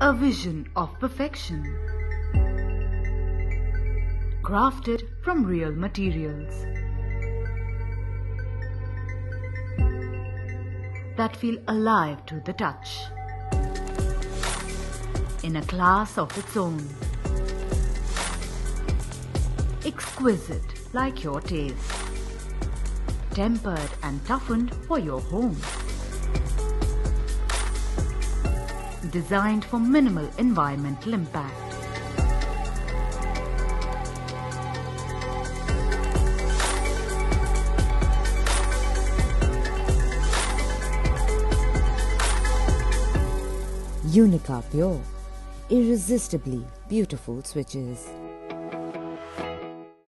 A vision of perfection. Crafted from real materials. That feel alive to the touch. In a class of its own. Exquisite like your taste. Tempered and toughened for your home. Designed for minimal environmental impact. Unica Pure. Irresistibly beautiful switches.